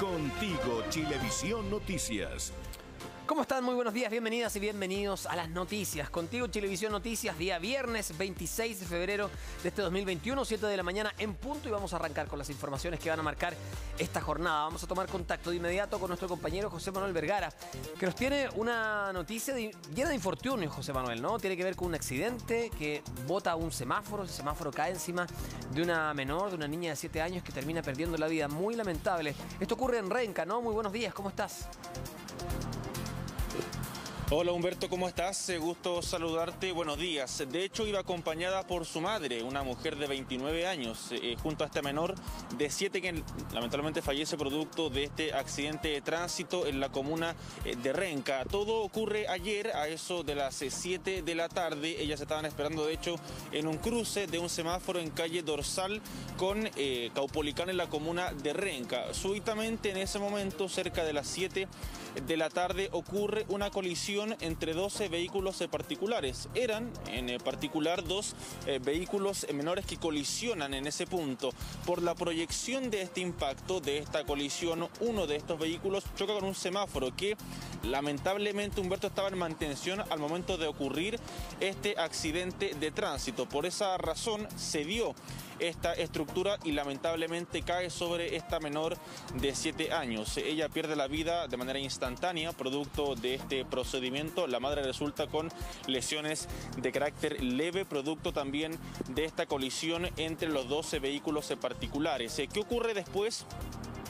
Contigo Chilevisión Noticias. ¿Cómo están? Muy buenos días, bienvenidas y bienvenidos a las noticias. Contigo Televisión Noticias, día viernes 26 de febrero de este 2021, 7 de la mañana en punto y vamos a arrancar con las informaciones que van a marcar esta jornada. Vamos a tomar contacto de inmediato con nuestro compañero José Manuel Vergara, que nos tiene una noticia llena de infortunio, José Manuel, ¿no? Tiene que ver con un accidente que bota un semáforo, el semáforo cae encima de una menor, de una niña de 7 años que termina perdiendo la vida. Muy lamentable. Esto ocurre en Renca, ¿no? Muy buenos días, ¿cómo estás? Hola Humberto, ¿cómo estás? Eh, gusto saludarte. Buenos días. De hecho, iba acompañada por su madre, una mujer de 29 años, eh, junto a este menor de 7 que lamentablemente fallece producto de este accidente de tránsito en la comuna eh, de Renca. Todo ocurre ayer a eso de las 7 de la tarde. Ellas estaban esperando, de hecho, en un cruce de un semáforo en calle Dorsal con Caupolicán en la comuna de Renca. Súbitamente, en ese momento, cerca de las 7 de la tarde, ocurre una colisión entre 12 vehículos particulares. Eran, en eh, particular, dos eh, vehículos menores que colisionan en ese punto. Por la proyección de este impacto, de esta colisión, uno de estos vehículos choca con un semáforo que lamentablemente Humberto estaba en mantención al momento de ocurrir este accidente de tránsito. Por esa razón se dio esta estructura y lamentablemente cae sobre esta menor de 7 años. Ella pierde la vida de manera instantánea producto de este procedimiento. La madre resulta con lesiones de carácter leve producto también de esta colisión entre los 12 vehículos particulares. ¿Qué ocurre después?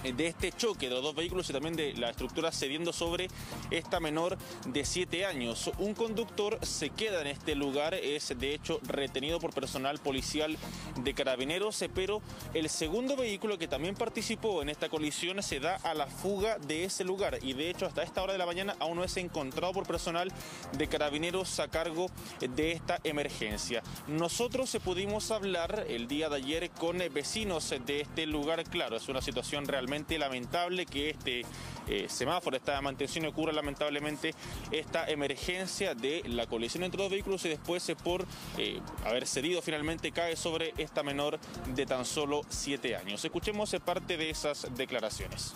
De este choque de los dos vehículos y también de la estructura cediendo sobre esta menor de 7 años. Un conductor se queda en este lugar, es de hecho retenido por personal policial de carabineros, pero el segundo vehículo que también participó en esta colisión se da a la fuga de ese lugar y de hecho hasta esta hora de la mañana aún no es encontrado por personal de carabineros a cargo de esta emergencia. Nosotros pudimos hablar el día de ayer con vecinos de este lugar, claro, es una situación realmente lamentable que este eh, semáforo, esta mantención ocurra lamentablemente esta emergencia de la colisión entre dos vehículos y después eh, por eh, haber cedido finalmente cae sobre esta menor de tan solo siete años. Escuchemos parte de esas declaraciones.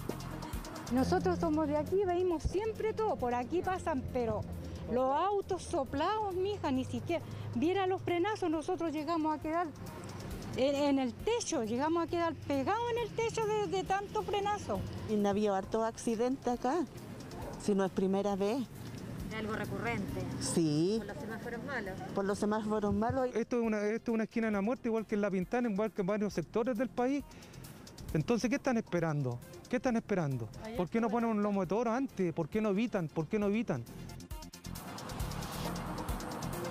Nosotros somos de aquí, veimos siempre todo, por aquí pasan, pero los autos soplados, mija, ni siquiera. Viera los frenazos, nosotros llegamos a quedar en, el techo, llegamos a quedar pegados en el techo de, tanto frenazo. Y ha habido harto accidente acá, si no es primera vez. ¿Es algo recurrente? Sí. ¿Por los semáforos malos? Por los semáforos malos. Esto es una, esto es una esquina de la muerte, igual que en La Pintana, igual que en varios sectores del país. Entonces, ¿qué están esperando? ¿Qué están esperando? ¿Por qué no ponen un lomo de toro antes? ¿Por qué no evitan? ¿Por qué no evitan?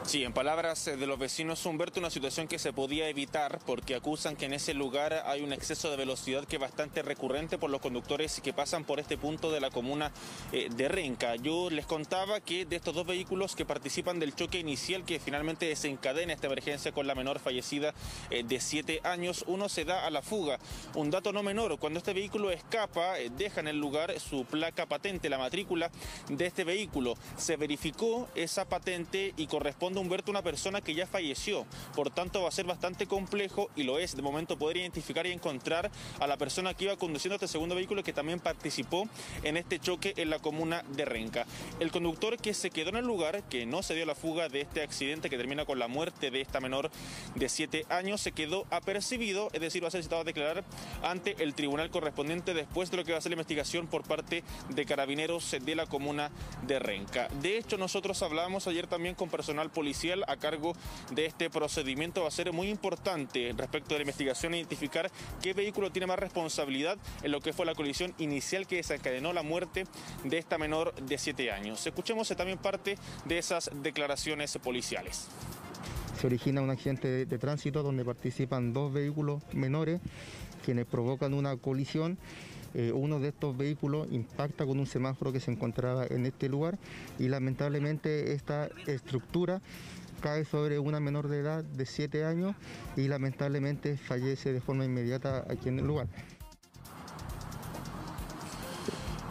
Sí, en palabras eh, de los vecinos Humberto, una situación que se podía evitar porque acusan que en ese lugar hay un exceso de velocidad que es bastante recurrente por los conductores que pasan por este punto de la comuna eh, de Renca. Yo les contaba que de estos dos vehículos que participan del choque inicial que finalmente desencadena esta emergencia con la menor fallecida eh, de 7 años, uno se da a la fuga. Un dato no menor, cuando este vehículo escapa, deja en el lugar su placa patente, la matrícula de este vehículo. Se verificó esa patente y corresponde Humberto una persona que ya falleció. Por tanto, va a ser bastante complejo y lo es de momento poder identificar y encontrar a la persona que iba conduciendo este segundo vehículo que también participó en este choque en la comuna de Renca. El conductor que se quedó en el lugar, que no se dio la fuga de este accidente que termina con la muerte de esta menor de 7 años, se quedó apercibido, es decir, va a ser citado a declarar ante el tribunal correspondiente después de lo que va a ser la investigación por parte de carabineros de la comuna de Renca. De hecho, nosotros hablábamos ayer también con personal policial a cargo de este procedimiento va a ser muy importante respecto de la investigación identificar qué vehículo tiene más responsabilidad en lo que fue la colisión inicial que desencadenó la muerte de esta menor de 7 años. Escuchemos también parte de esas declaraciones policiales. Se origina un accidente de, de tránsito donde participan dos vehículos menores quienes provocan una colisión eh, uno de estos vehículos impacta con un semáforo que se encontraba en este lugar y lamentablemente esta estructura cae sobre una menor de edad de 7 años y lamentablemente fallece de forma inmediata aquí en el lugar.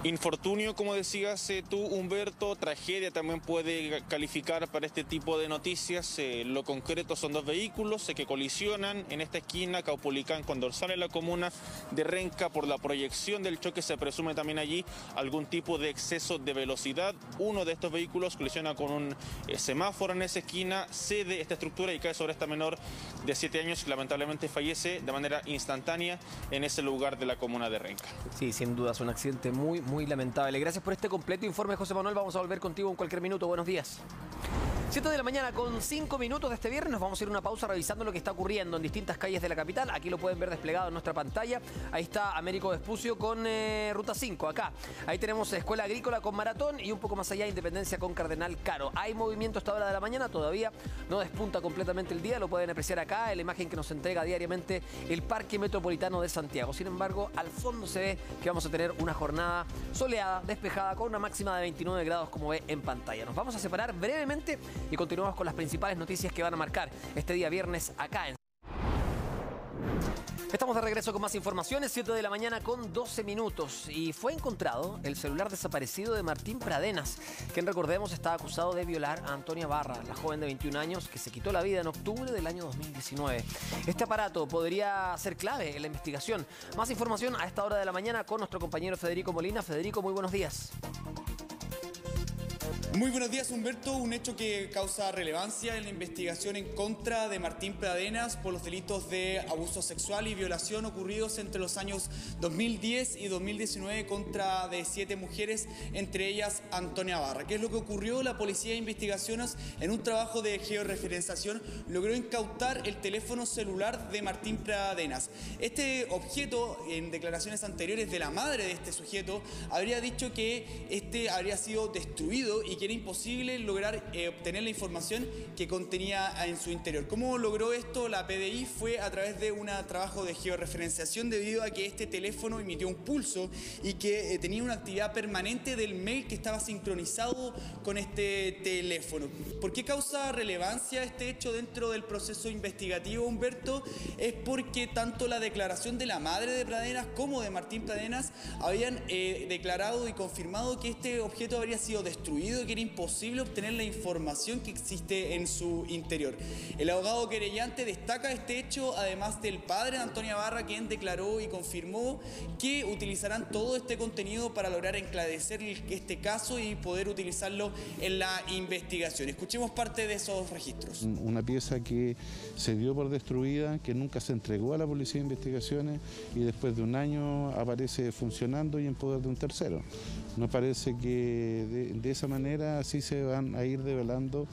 Infortunio, como decías eh, tú, Humberto, tragedia también puede calificar para este tipo de noticias. Eh, lo concreto son dos vehículos eh, que colisionan en esta esquina, Caupolicán con dorsal en la comuna de Renca. Por la proyección del choque se presume también allí algún tipo de exceso de velocidad. Uno de estos vehículos colisiona con un semáforo en esa esquina, cede esta estructura y cae sobre esta menor de 7 años que lamentablemente fallece de manera instantánea en ese lugar de la comuna de Renca. Sí, sin duda un accidente muy, muy lamentable. Gracias por este completo informe, José Manuel. Vamos a volver contigo en cualquier minuto. Buenos días. 7 de la mañana con 5 minutos de este viernes nos vamos a ir a una pausa revisando lo que está ocurriendo en distintas calles de la capital. Aquí lo pueden ver desplegado en nuestra pantalla. Ahí está Américo Vespucio con eh, Ruta 5, acá. Ahí tenemos Escuela Agrícola con Maratón y un poco más allá Independencia con Cardenal Caro. Hay movimiento a esta hora de la mañana, todavía no despunta completamente el día, lo pueden apreciar acá la imagen que nos entrega diariamente el Parque Metropolitano de Santiago. Sin embargo, al fondo se ve que vamos a tener una jornada soleada, despejada, con una máxima de 29 grados como ve en pantalla. Nos vamos a separar brevemente y continuamos con las principales noticias que van a marcar este día viernes acá en Estamos de regreso con más informaciones, 7 de la mañana con 12 minutos. Y fue encontrado el celular desaparecido de Martín Pradenas, quien recordemos está acusado de violar a Antonia Barra, la joven de 21 años que se quitó la vida en octubre del año 2019. Este aparato podría ser clave en la investigación. Más información a esta hora de la mañana con nuestro compañero Federico Molina. Federico, muy buenos días. Muy buenos días Humberto, un hecho que causa relevancia en la investigación en contra de Martín Pradenas por los delitos de abuso sexual y violación ocurridos entre los años 2010 y 2019 contra de siete mujeres, entre ellas Antonia Barra. ¿Qué es lo que ocurrió? La Policía de Investigaciones en un trabajo de georreferenciación logró incautar el teléfono celular de Martín Pradenas. Este objeto, en declaraciones anteriores de la madre de este sujeto, habría dicho que este habría sido destruido y que era imposible lograr eh, obtener la información que contenía en su interior. ¿Cómo logró esto la PDI? Fue a través de un trabajo de georreferenciación debido a que este teléfono emitió un pulso y que eh, tenía una actividad permanente del mail que estaba sincronizado con este teléfono. ¿Por qué causa relevancia este hecho dentro del proceso investigativo, Humberto? Es porque tanto la declaración de la madre de Pradenas como de Martín Pradenas habían eh, declarado y confirmado que este objeto habría sido destruido que era imposible obtener la información que existe en su interior. El abogado querellante destaca este hecho, además del padre de Antonia Barra, quien declaró y confirmó que utilizarán todo este contenido para lograr enclarecer este caso y poder utilizarlo en la investigación. Escuchemos parte de esos registros. Una pieza que se dio por destruida, que nunca se entregó a la Policía de Investigaciones y después de un año aparece funcionando y en poder de un tercero. Nos parece que de, esa manera así se van a ir develando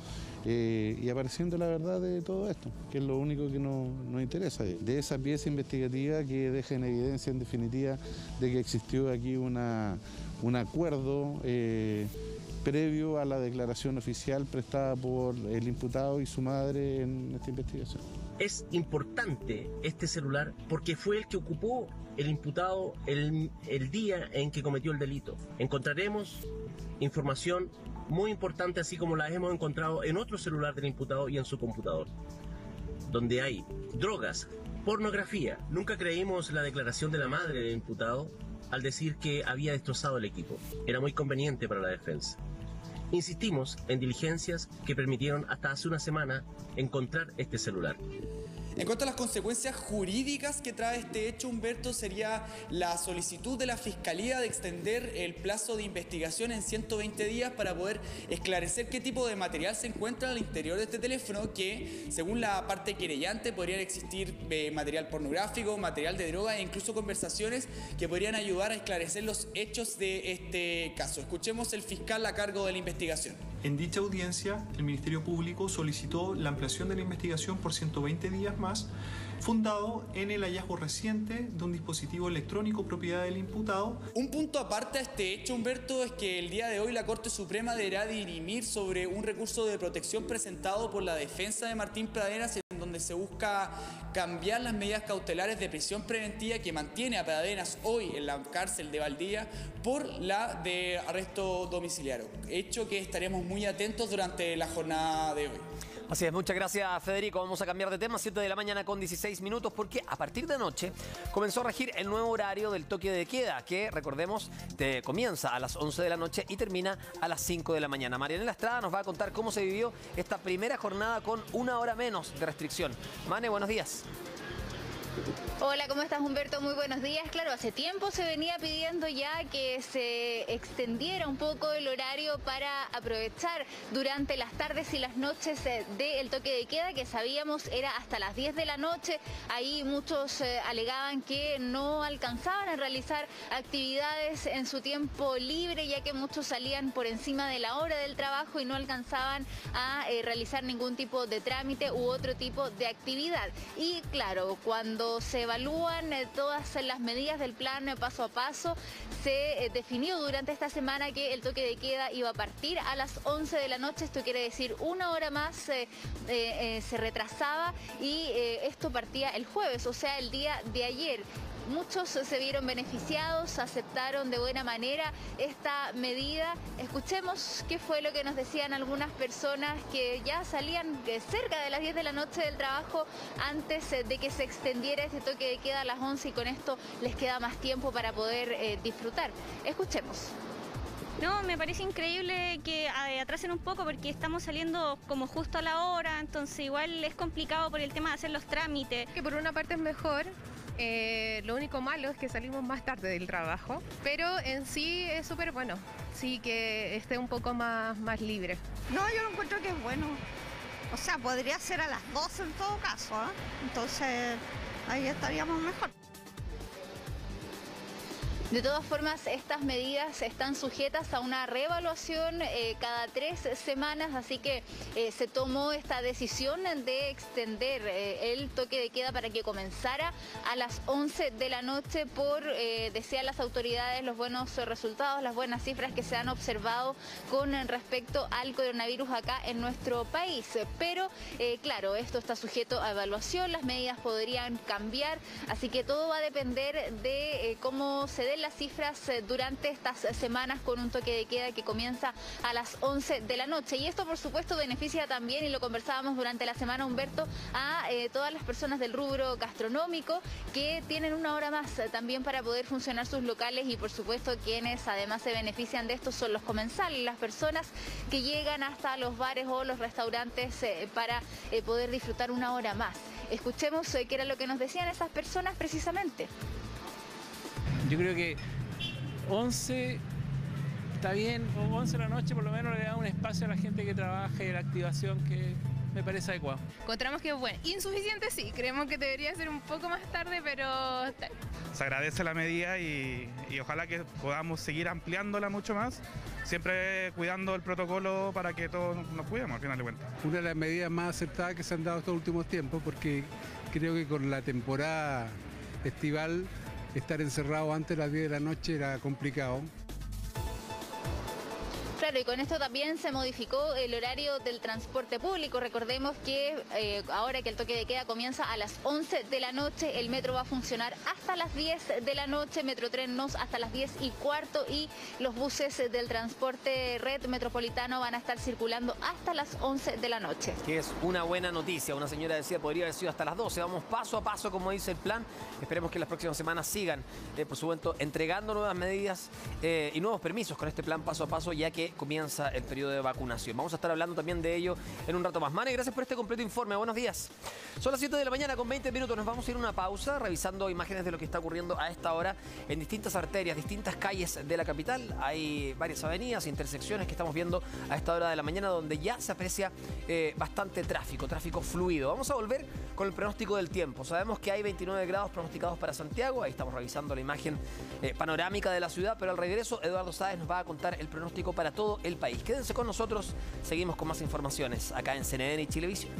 eh, y apareciendo la verdad de todo esto, que es lo único que nos, interesa. De esa pieza investigativa que deja en evidencia en definitiva de que existió aquí una, un acuerdo eh, previo a la declaración oficial prestada por el imputado y su madre en esta investigación. Es importante este celular porque fue el que ocupó el imputado el, el día en que cometió el delito. Encontraremos información muy importante así como la hemos encontrado en otro celular del imputado y en su computador, donde hay drogas, pornografía. Nunca creímos la declaración de la madre del imputado al decir que había destrozado el equipo. Era muy conveniente para la defensa. Insistimos en diligencias que permitieron hasta hace una semana encontrar este celular. En cuanto a las consecuencias jurídicas que trae este hecho, Humberto, sería la solicitud de la Fiscalía de extender el plazo de investigación en 120 días para poder esclarecer qué tipo de material se encuentra al interior de este teléfono, que según la parte querellante podrían existir eh, material pornográfico, material de droga e incluso conversaciones que podrían ayudar a esclarecer los hechos de este caso. Escuchemos el fiscal a cargo de la investigación. En dicha audiencia, el Ministerio Público solicitó la ampliación de la investigación por 120 días fundado en el hallazgo reciente de un dispositivo electrónico propiedad del imputado. Un punto aparte a este hecho, Humberto, es que el día de hoy la Corte Suprema deberá dirimir sobre un recurso de protección presentado por la defensa de Martín Pradenas en donde se busca cambiar las medidas cautelares de prisión preventiva que mantiene a Pradenas hoy en la cárcel de Valdía por la de arresto domiciliario, hecho que estaremos muy atentos durante la jornada de hoy. Así es, muchas gracias Federico. Vamos a cambiar de tema, 7 de la mañana con 16 minutos, porque a partir de anoche comenzó a regir el nuevo horario del toque de queda, que recordemos comienza a las 11 de la noche y termina a las 5 de la mañana. Marianela Estrada nos va a contar cómo se vivió esta primera jornada con una hora menos de restricción. Mane, buenos días. Hola, ¿cómo estás Humberto? Muy buenos días. Claro, hace tiempo se venía pidiendo ya que se extendiera un poco el horario para aprovechar durante las tardes y las noches eh, del toque de queda, que sabíamos era hasta las 10 de la noche. Ahí muchos eh, alegaban que no alcanzaban a realizar actividades en su tiempo libre, ya que muchos salían por encima de la hora del trabajo y no alcanzaban a eh, realizar ningún tipo de trámite u otro tipo de actividad. Y claro, cuando se evalúan eh, todas las medidas del plan eh, paso a paso, se eh, definió durante esta semana que el toque de queda iba a partir a las 11 de la noche, esto quiere decir una hora más se retrasaba y esto partía el jueves, o sea, el día de ayer. Muchos se vieron beneficiados, aceptaron de buena manera esta medida. Escuchemos qué fue lo que nos decían algunas personas que ya salían cerca de las 10 de la noche del trabajo antes de que se extendiera este toque de queda a las 11 y con esto les queda más tiempo para poder eh, disfrutar. Escuchemos. No, me parece increíble que eh, atrasen un poco porque estamos saliendo como justo a la hora, entonces igual es complicado por el tema de hacer los trámites. Que por una parte es mejor eh, lo único malo es que salimos más tarde del trabajo, pero en sí es súper bueno, sí que esté un poco más, más libre. No, yo lo encuentro que es bueno. O sea, podría ser a las 12 en todo caso, ¿eh? entonces ahí estaríamos mejor. De todas formas, estas medidas están sujetas a una reevaluación eh, cada tres semanas, así que eh, se tomó esta decisión de extender eh, el toque de queda para que comenzara a las 11 de la noche por, desear las autoridades, los buenos resultados, las buenas cifras que se han observado con respecto al coronavirus acá en nuestro país. Pero, claro, esto está sujeto a evaluación, las medidas podrían cambiar, así que todo va a depender de cómo se dé las cifras eh, durante estas semanas con un toque de queda que comienza a las 11 de la noche. Y esto, por supuesto, beneficia también, y lo conversábamos durante la semana, Humberto, a eh, todas las personas del rubro gastronómico que tienen una hora más eh, también para poder funcionar sus locales y, por supuesto, quienes además se benefician de esto son los comensales, las personas que llegan hasta los bares o los restaurantes para poder disfrutar una hora más. Escuchemos qué era lo que nos decían esas personas precisamente. Yo creo que 11 está bien, 11 de la noche por lo menos le da un espacio a la gente que trabaja y la activación que me parece adecuado. Encontramos que es bueno. Insuficiente sí, creemos que debería ser un poco más tarde, pero... Se agradece la medida y, ojalá que podamos seguir ampliándola mucho más, siempre cuidando el protocolo para que todos nos cuidemos al final de cuentas. Una de las medidas más aceptadas que se han dado estos últimos tiempos, porque creo que con la temporada estival estar encerrado antes de las 10 de la noche era complicado. Y con esto también se modificó el horario del transporte público. Recordemos que eh, ahora que el toque de queda comienza a las 11 de la noche, el metro va a funcionar hasta las 10 de la noche, Metrotren Nos hasta las 10 y cuarto y los buses del transporte red metropolitano van a estar circulando hasta las 11 de la noche. Que es una buena noticia. Una señora decía podría haber sido hasta las 12. Vamos paso a paso, como dice el plan. Esperemos que las próximas semanas sigan, eh, por supuesto, entregando nuevas medidas eh, y nuevos permisos con este plan paso a paso, ya que comienza el periodo de vacunación. Vamos a estar hablando también de ello en un rato más. Mane, gracias por este completo informe. Buenos días. Son las 7 de la mañana con 20 minutos. Nos vamos a ir a una pausa revisando imágenes de lo que está ocurriendo a esta hora en distintas arterias, distintas calles de la capital. Hay varias avenidas, intersecciones que estamos viendo a esta hora de la mañana donde ya se aprecia eh, bastante tráfico, tráfico fluido. Vamos a volver con el pronóstico del tiempo. Sabemos que hay 29 grados pronosticados para Santiago. Ahí estamos revisando la imagen eh, panorámica de la ciudad, pero al regreso Eduardo Sáez nos va a contar el pronóstico para todo el país. Quédense con nosotros, seguimos con más informaciones acá en CNN y Chilevisión.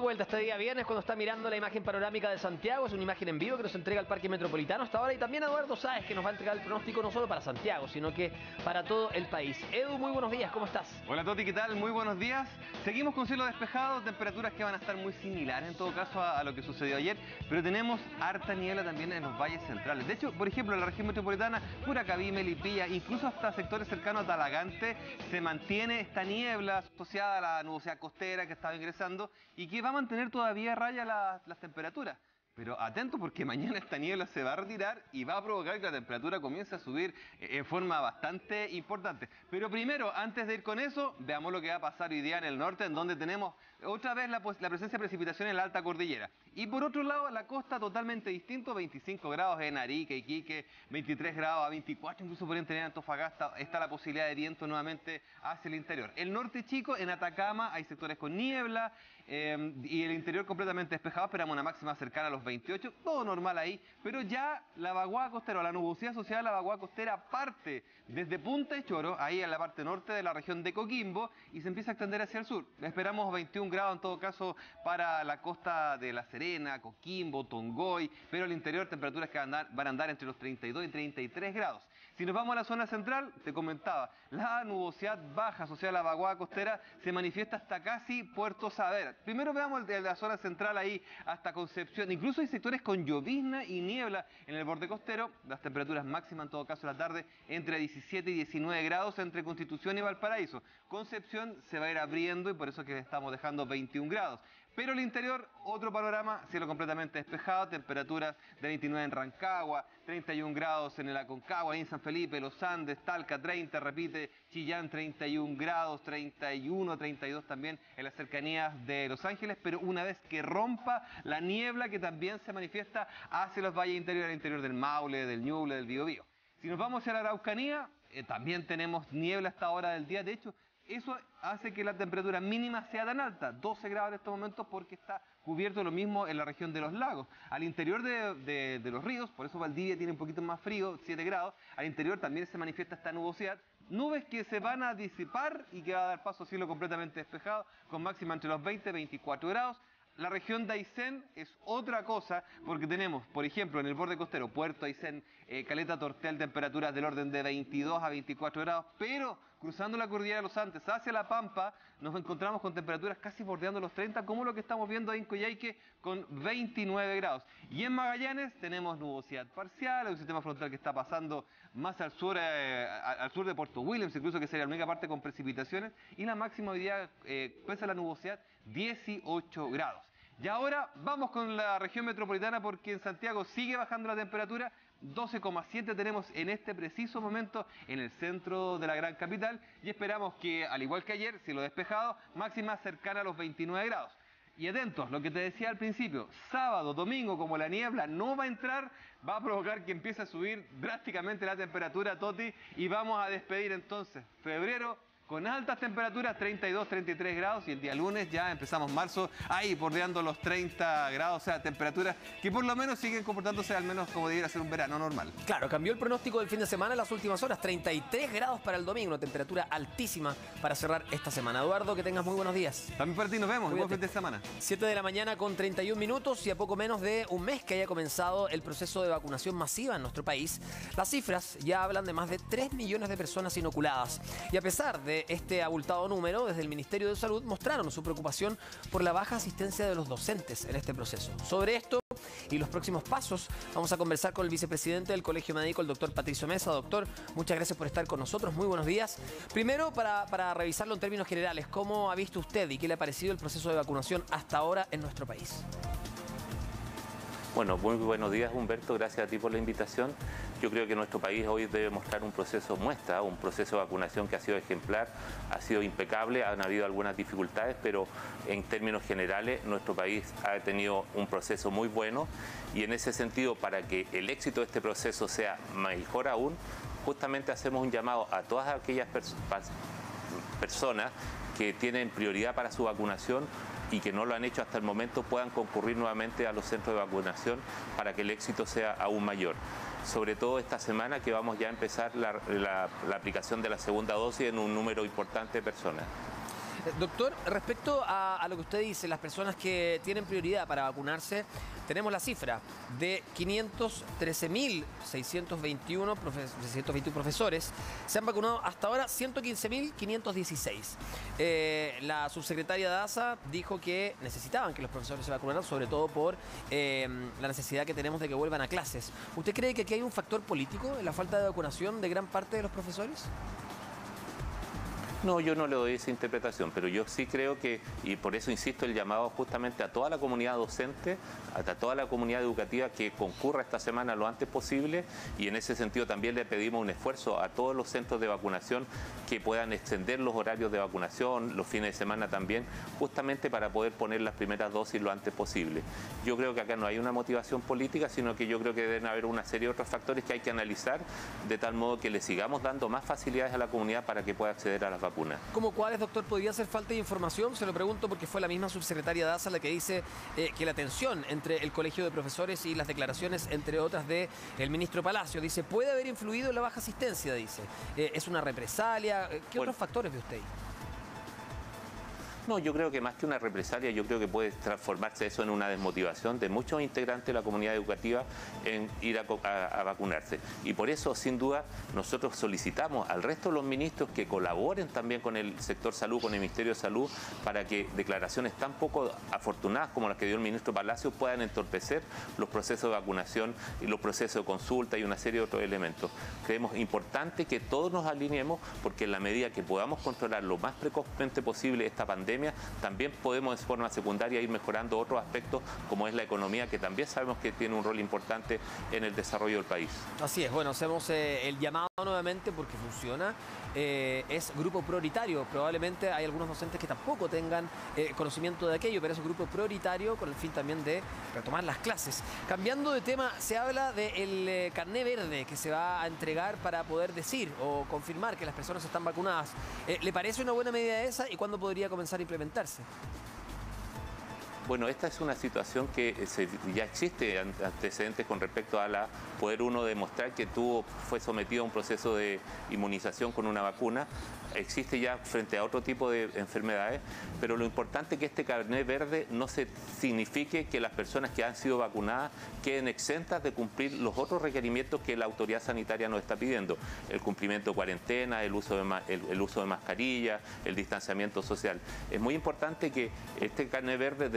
Vuelta este día viernes cuando está mirando la imagen panorámica de Santiago. Es una imagen en vivo que nos entrega el Parque Metropolitano hasta ahora. Y también Eduardo Sáez que nos va a entregar el pronóstico no solo para Santiago, sino que para todo el país. Edu, muy buenos días, ¿cómo estás? Hola Toti, ¿qué tal? Muy buenos días. Seguimos con cielo despejado, temperaturas que van a estar muy similares en todo caso a, a lo que sucedió ayer, pero tenemos harta niebla también en los valles centrales. De hecho, por ejemplo, en la región metropolitana, Curacaví, Melipilla, incluso hasta sectores cercanos a Talagante, se mantiene esta niebla asociada a la nubosidad costera que estaba ingresando y que va mantener todavía a raya la- las temperaturas. Pero atento porque mañana esta niebla se va a retirar y va a provocar que la temperatura comience a subir eh, en forma bastante importante. Pero primero, antes de ir con eso, veamos lo que va a pasar hoy día en el norte, en donde tenemos otra vez la, presencia de precipitación en la alta cordillera. Y por otro lado, la costa totalmente distinto, 25 grados en Arica, Iquique, 23 grados a 24, incluso podrían tener en Antofagasta, está la posibilidad de viento nuevamente hacia el interior. El norte chico, en Atacama, hay sectores con niebla eh, y el interior completamente despejado, esperamos una máxima cercana a los 28, todo normal ahí, pero ya la vaguada costera, o la nubosidad asociada a la vaguada costera parte desde Punta de Choro, ahí en la parte norte de la región de Coquimbo, y se empieza a extender hacia el sur. Esperamos 21 grados en todo caso para la costa de La Serena, Coquimbo, Tongoy, pero el interior temperaturas que van a, andar, van a andar entre los 32 y 33 grados. Si nos vamos a la zona central, te comentaba, la nubosidad baja asociada a la vaguada costera se manifiesta hasta casi Puerto Saavedra. Primero veamos de la zona central ahí hasta Concepción. Incluso hay sectores con llovizna y niebla en el borde costero. Las temperaturas máximas en todo caso la tarde entre 17 y 19 grados entre Constitución y Valparaíso. Concepción se va a ir abriendo y por eso es que estamos dejando 21 grados. Pero el interior, otro panorama, cielo completamente despejado, temperaturas de 29 en Rancagua, 31 grados en el Aconcagua, en San Felipe, Los Andes, Talca 30, repite, Chillán 31 grados, 31, 32 también en las cercanías de Los Ángeles, pero una vez que rompa la niebla que también se manifiesta hacia los valles interiores, al interior del Maule, del Ñuble, del Biobío. Si nos vamos a la Araucanía, eh, también tenemos niebla a esta hora del día, de hecho, eso hace que la temperatura mínima sea tan alta, 12 grados en estos momentos, porque está cubierto lo mismo en la región de los lagos. Al interior de, los ríos, por eso Valdivia tiene un poquito más frío, 7 grados, al interior también se manifiesta esta nubosidad, nubes que se van a disipar y que va a dar paso a cielo completamente despejado, con máxima entre los 20 y 24 grados. La región de Aysén es otra cosa porque tenemos, por ejemplo, en el borde costero, Puerto Aysén, eh, Caleta Tortel, temperaturas del orden de 22 a 24 grados, pero cruzando la cordillera de los Andes hacia La Pampa nos encontramos con temperaturas casi bordeando los 30, como lo que estamos viendo ahí en Coyhaique con 29 grados. Y en Magallanes tenemos nubosidad parcial, hay un sistema frontal que está pasando más al sur, eh, al sur de Puerto Williams, incluso que sería la única parte con precipitaciones, y la máxima hoy día, eh, pese a la nubosidad, 18 grados. Y ahora vamos con la región metropolitana porque en Santiago sigue bajando la temperatura. 12,7 tenemos en este preciso momento en el centro de la gran capital y esperamos que, al igual que ayer, cielo despejado, máxima cercana a los 29 grados. Y atentos, lo que te decía al principio, sábado, domingo, como la niebla no va a entrar, va a provocar que empiece a subir drásticamente la temperatura, Toti, y vamos a despedir entonces febrero con altas temperaturas, 32, 33 grados, y el día lunes ya empezamos marzo, ahí bordeando los 30 grados, o sea, temperaturas que por lo menos siguen comportándose al menos como debiera ser un verano normal. Claro, cambió el pronóstico del fin de semana en las últimas horas. 33 grados para el domingo, una temperatura altísima para cerrar esta semana. Eduardo, que tengas muy buenos días. También para ti, nos vemos. Buen fin de semana. 7 de la mañana con 31 minutos y a poco menos de un mes que haya comenzado el proceso de vacunación masiva en nuestro país, las cifras ya hablan de más de 3 millones de personas inoculadas. Y a pesar de este abultado número, desde el Ministerio de Salud mostraron su preocupación por la baja asistencia de los docentes en este proceso. Sobre esto y los próximos pasos, vamos a conversar con el vicepresidente del Colegio Médico, el doctor Patricio Mesa. Doctor, muchas gracias por estar con nosotros. Muy buenos días. Primero, para, para revisarlo en términos generales, ¿cómo ha visto usted y qué le ha parecido el proceso de vacunación hasta ahora en nuestro país? Bueno, muy buenos días Humberto, gracias a ti por la invitación. Yo creo que nuestro país hoy debe mostrar un proceso muestra, un proceso de vacunación que ha sido ejemplar, ha sido impecable, han habido algunas dificultades, pero en términos generales nuestro país ha tenido un proceso muy bueno y en ese sentido para que el éxito de este proceso sea mejor aún, justamente hacemos un llamado a todas aquellas personas que tienen prioridad para su vacunación y que no lo han hecho hasta el momento puedan concurrir nuevamente a los centros de vacunación para que el éxito sea aún mayor. Sobre todo esta semana que vamos ya a empezar la, aplicación de la segunda dosis en un número importante de personas. Doctor, respecto a, lo que usted dice, las personas que tienen prioridad para vacunarse, tenemos la cifra de 513.621 profe 621 profesores. Se han vacunado hasta ahora 115.516. Eh, la subsecretaria Daza dijo que necesitaban que los profesores se vacunaran, sobre todo por eh, la necesidad que tenemos de que vuelvan a clases. ¿Usted cree que aquí hay un factor político en la falta de vacunación de gran parte de los profesores? No, yo no le doy esa interpretación, pero yo sí creo que, y por eso insisto, el llamado justamente a toda la comunidad docente, a toda la comunidad educativa que concurra esta semana lo antes posible y en ese sentido también le pedimos un esfuerzo a todos los centros de vacunación que puedan extender los horarios de vacunación, los fines de semana también, justamente para poder poner las primeras dosis lo antes posible. Yo creo que acá no hay una motivación política, sino que yo creo que deben haber una serie de otros factores que hay que analizar de tal modo que le sigamos dando más facilidades a la comunidad para que pueda acceder a las vacunas. ¿Cómo cuáles, doctor? ¿Podría hacer falta de información? Se lo pregunto porque fue la misma subsecretaria Daza la que dice eh, que la tensión entre el colegio de profesores y las declaraciones, entre otras, del el ministro Palacio, dice, puede haber influido en la baja asistencia, dice. Eh, ¿Es una represalia? Eh, ¿Qué otros factores ve usted? No, yo creo que más que una represalia, yo creo que puede transformarse eso en una desmotivación de muchos integrantes de la comunidad educativa en ir a, vacunarse. Y por eso, sin duda, nosotros solicitamos al resto de los ministros que colaboren también con el sector salud, con el Ministerio de Salud, para que declaraciones tan poco afortunadas como las que dio el ministro Palacio puedan entorpecer los procesos de vacunación y los procesos de consulta y una serie de otros elementos. Creemos importante que todos nos alineemos porque en la medida que podamos controlar lo más precozmente posible esta pandemia, también podemos de forma secundaria ir mejorando otros aspectos como es la economía, que también sabemos que tiene un rol importante en el desarrollo del país. Así es, bueno, hacemos eh, el llamado nuevamente porque funciona. Eh, es grupo prioritario. Probablemente hay algunos docentes que tampoco tengan eh, conocimiento de aquello, pero es un grupo prioritario con el fin también de retomar las clases. Cambiando de tema, se habla del carné verde que se va a entregar para poder decir o confirmar que las personas están vacunadas. ¿Le parece una buena medida esa y cuándo podría comenzar a implementarse? Bueno, esta es una situación que eh, ya existe antecedentes con respecto a la poder uno demostrar que tuvo, fue sometido a un proceso de inmunización con una vacuna existe ya frente a otro tipo de enfermedades, pero lo importante es que este carnet verde no se signifique que las personas que han sido vacunadas queden exentas de cumplir los otros requerimientos que la autoridad sanitaria nos está pidiendo, el cumplimiento de cuarentena, el uso de, el, uso de mascarilla, el distanciamiento social. Es muy importante que este carnet verde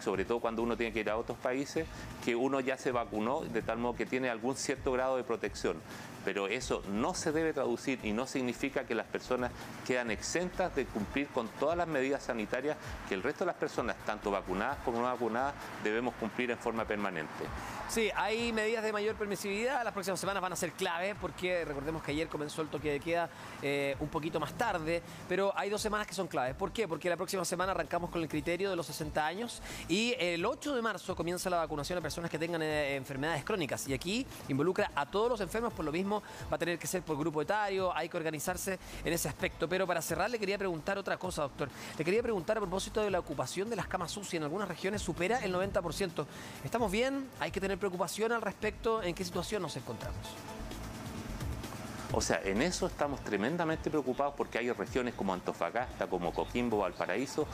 sobre todo cuando uno tiene que ir a otros países, que uno ya se vacunó de tal modo que tiene algún cierto grado de protección pero eso no se debe traducir y no significa que las personas quedan exentas de cumplir con todas las medidas sanitarias que el resto de las personas, tanto vacunadas como no vacunadas, debemos cumplir en forma permanente. Sí, hay medidas de mayor permisividad. Las próximas semanas van a ser clave porque recordemos que ayer comenzó el toque de queda eh, un poquito más tarde, pero hay dos semanas que son claves. ¿Por qué? Porque la próxima semana arrancamos con el criterio de los 60 años y el 8 de marzo comienza la vacunación a personas que tengan eh, enfermedades crónicas y aquí involucra a todos los enfermos, por lo mismo va a tener que ser por grupo etario, hay que organizarse en ese aspecto. Pero para cerrar le quería preguntar otra cosa, doctor. Le quería preguntar a propósito de la ocupación de las camas UCI en algunas regiones supera el 90%. ¿Estamos bien? ¿Hay que tener preocupación al respecto? ¿En qué situación nos encontramos? O sea, en eso estamos tremendamente preocupados porque hay regiones como Antofagasta, como Coquimbo, Valparaíso,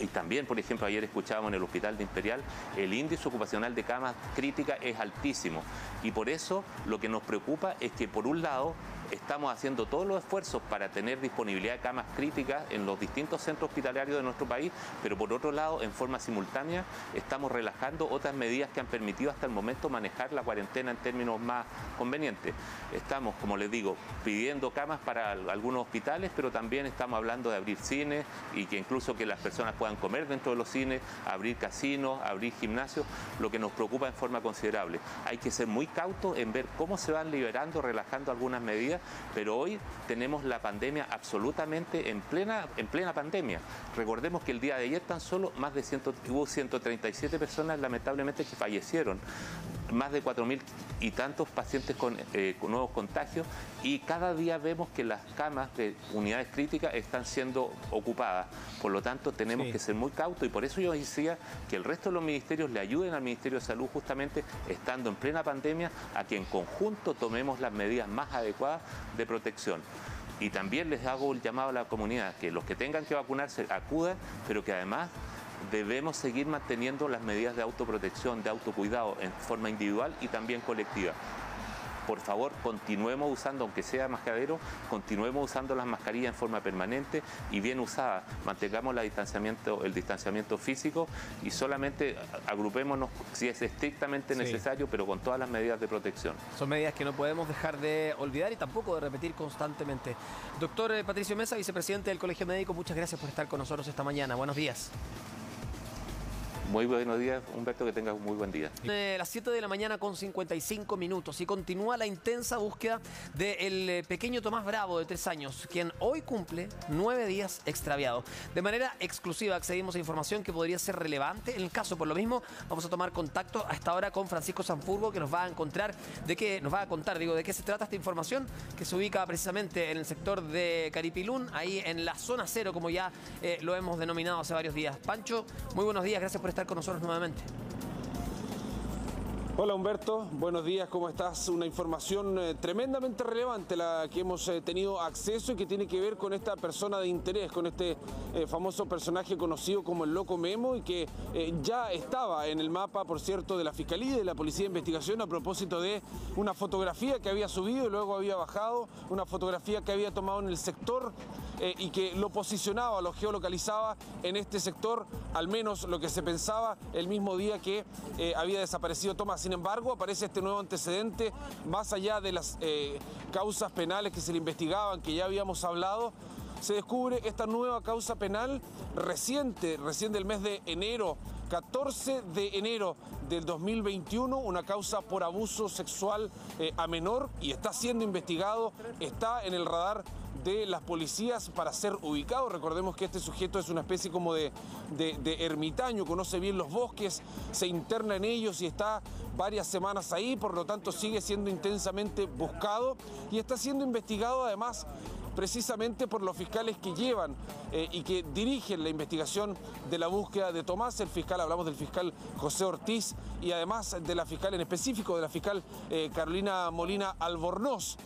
y también, por ejemplo, ayer escuchábamos en el Hospital de Imperial, el índice ocupacional de camas críticas es altísimo. Y por eso lo que nos preocupa es que, por un lado, estamos haciendo todos los esfuerzos para tener disponibilidad de camas críticas en los distintos centros hospitalarios de nuestro país, pero por otro lado, en forma simultánea, estamos relajando otras medidas que han permitido hasta el momento manejar la cuarentena en términos más convenientes. Estamos, como les digo, pidiendo camas para algunos hospitales, pero también estamos hablando de abrir cines y que incluso que las personas puedan comer dentro de los cines, abrir casinos, abrir gimnasios, lo que nos preocupa en forma considerable. Hay que ser muy cautos en ver cómo se van liberando, relajando algunas medidas pero hoy tenemos la pandemia absolutamente en plena, en plena pandemia. Recordemos que el día de ayer tan solo más de 100, hubo 137 personas lamentablemente que fallecieron más de 4.000 y tantos pacientes eh, con, nuevos contagios y cada día vemos que las camas de unidades críticas están siendo ocupadas. Por lo tanto, tenemos que ser muy cautos y por eso yo decía que el resto de los ministerios le ayuden al Ministerio de Salud justamente estando en plena pandemia a que en conjunto tomemos las medidas más adecuadas de protección. Y también les hago el llamado a la comunidad, que los que tengan que vacunarse acudan, pero que además debemos seguir manteniendo las medidas de autoprotección, de autocuidado en forma individual y también colectiva por favor continuemos usando, aunque sea mascadero, continuemos usando las mascarillas en forma permanente y bien usadas. Mantengamos la distanciamiento, el distanciamiento físico y solamente agrupémonos si es estrictamente necesario, pero con todas las medidas de protección. Son medidas que no podemos dejar de olvidar y tampoco de repetir constantemente. Doctor eh, Patricio Mesa, vicepresidente del Colegio Médico, muchas gracias por estar con nosotros esta mañana. Buenos días. Muy buenos días, Humberto, que tengas un muy buen día. Las 7 de la mañana con 55 minutos y continúa la intensa búsqueda del eh, pequeño Tomás Bravo de 3 años, quien hoy cumple 9 días extraviado. De manera exclusiva accedimos a información que podría ser relevante. En el caso, por lo mismo, vamos a tomar contacto a esta hora con Francisco Sanfurgo, que nos va a encontrar de qué, nos va a contar, digo, de qué se trata esta información, que se ubica precisamente en el sector de Caripilún, ahí en la zona cero, como ya eh, lo hemos denominado hace varios días. Pancho, muy buenos días, gracias por estar con nosotros nuevamente. Hola Humberto, buenos días, ¿cómo estás? Una información eh, tremendamente relevante la que hemos eh, tenido acceso y que tiene que ver con esta persona de interés, con este eh, famoso personaje conocido como el Loco Memo y que ya estaba en el mapa, por cierto, de la Fiscalía y de la Policía de Investigación a propósito de una fotografía que había subido y luego había bajado, una fotografía que había tomado en el sector y que lo posicionaba, lo geolocalizaba en este sector, al menos lo que se pensaba el mismo día que había desaparecido Tomás. Sin embargo, aparece este nuevo antecedente, más allá de las eh, causas penales que se le investigaban, que ya habíamos hablado, se descubre esta nueva causa penal reciente, recién del mes de enero, 14 de enero del 2021, una causa por abuso sexual eh, a menor y está siendo investigado, está en el radar de las policías para ser ubicado. Recordemos que este sujeto es una especie como de, de, ermitaño, conoce bien los bosques, se interna en ellos y está varias semanas ahí, por lo tanto sigue siendo intensamente buscado y está siendo investigado además precisamente por los fiscales que llevan eh, y que dirigen la investigación de la búsqueda de Tomás, el fiscal, hablamos del fiscal José Ortiz y además de la fiscal en específico, de la fiscal eh, Carolina Molina Albornoz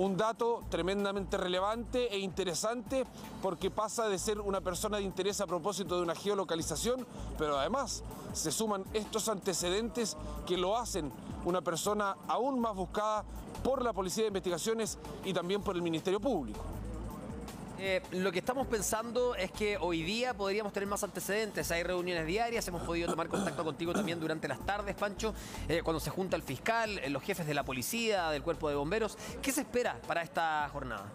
un dato tremendamente relevante e interesante porque pasa de ser una persona de interés a propósito de una geolocalización, pero además se suman estos antecedentes que lo hacen una persona aún más buscada por la Policía de Investigaciones y también por el Ministerio Público. Eh, lo que estamos pensando es que hoy día podríamos tener más antecedentes. Hay reuniones diarias, hemos podido tomar contacto contigo también durante las tardes, Pancho, eh, cuando se junta el fiscal, eh, los jefes de la policía, del cuerpo de bomberos. ¿Qué se espera para esta jornada?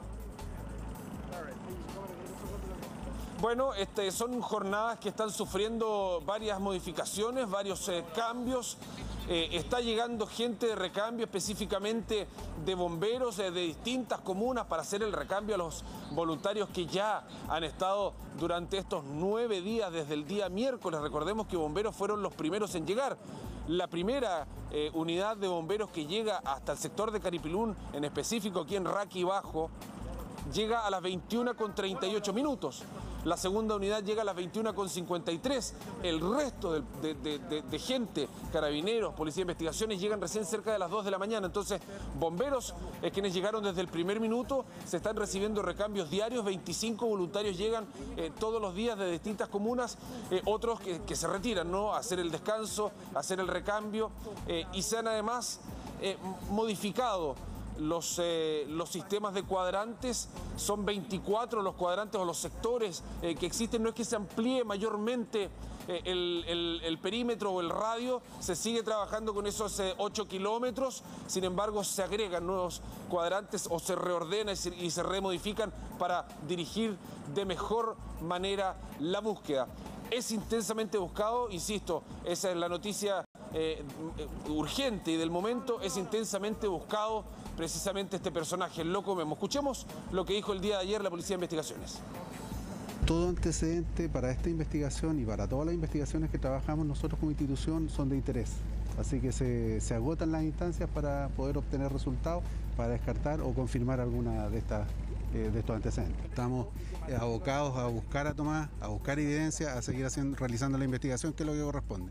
Bueno, este, son jornadas que están sufriendo varias modificaciones, varios cambios. Eh, está llegando gente de recambio, específicamente de bomberos de distintas comunas para hacer el recambio a los voluntarios que ya han estado durante estos nueve días desde el día miércoles. Recordemos que bomberos fueron los primeros en llegar. La primera eh, unidad de bomberos que llega hasta el sector de Caripilún, en específico aquí en Raqui Bajo, llega a las 21 con 38 minutos. La segunda unidad llega a las 21 con 53. El resto de, gente, carabineros, policía de investigaciones, llegan recién cerca de las 2 de la mañana. Entonces, bomberos, es quienes llegaron desde el primer minuto, se están recibiendo recambios diarios. 25 voluntarios llegan eh, todos los días de distintas comunas. Eh, otros que, se retiran, ¿no? A hacer el descanso, a hacer el recambio. Eh, y se han además modificado los, eh, los sistemas de cuadrantes, son 24 los cuadrantes o los sectores eh, que existen, no es que se amplíe mayormente eh, el, perímetro o el radio, se sigue trabajando con esos 8 kilómetros, sin embargo se agregan nuevos cuadrantes o se reordena y se, y se remodifican para dirigir de mejor manera la búsqueda. Es intensamente buscado, insisto, esa es la noticia urgente y del momento, es intensamente buscado precisamente este personaje, el loco Memo. Escuchemos lo que dijo el día de ayer la Policía de Investigaciones. Todo antecedente para esta investigación y para todas las investigaciones que trabajamos nosotros como institución son de interés. Así que se, agotan las instancias para poder obtener resultados, para descartar o confirmar alguna de estas eh, de estos antecedentes. Estamos eh, abocados a buscar a Tomás, a buscar evidencia, a seguir haciendo, realizando la investigación que es lo que corresponde.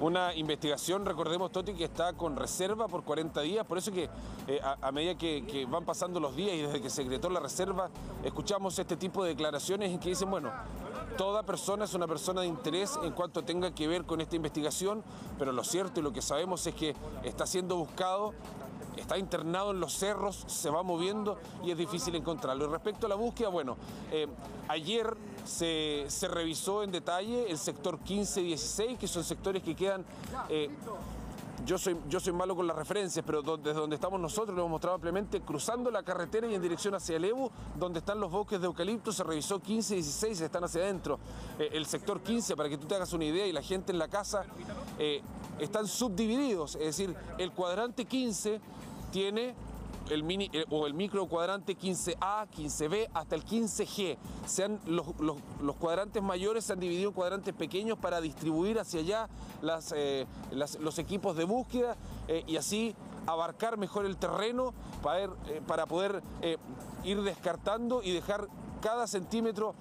Una investigación, recordemos Toti, que está con reserva por 40 días, por eso que eh, a, medida que, que, van pasando los días y desde que se decretó la reserva, escuchamos este tipo de declaraciones en que dicen, bueno, toda persona es una persona de interés en cuanto tenga que ver con esta investigación, pero lo cierto y lo que sabemos es que está siendo buscado está internado en los cerros, se va moviendo y es difícil encontrarlo. Y respecto a la búsqueda, bueno, eh, ayer se, se, revisó en detalle el sector 15 y 16, que son sectores que quedan... Eh, yo soy, yo soy malo con las referencias, pero desde donde estamos nosotros lo hemos mostrado ampliamente, cruzando la carretera y en dirección hacia el Ebu, donde están los bosques de eucalipto, se revisó 15 y 16, están hacia adentro. Eh, el sector 15, para que tú te hagas una idea y la gente en la casa, eh, están subdivididos, es decir, el cuadrante 15 tiene el mini o el micro cuadrante 15A, 15B hasta el 15G. Sean los, los, los, cuadrantes mayores se han dividido en cuadrantes pequeños para distribuir hacia allá las, eh, los equipos de búsqueda eh, y así abarcar mejor el terreno para, eh, para poder ir descartando y dejar cada centímetro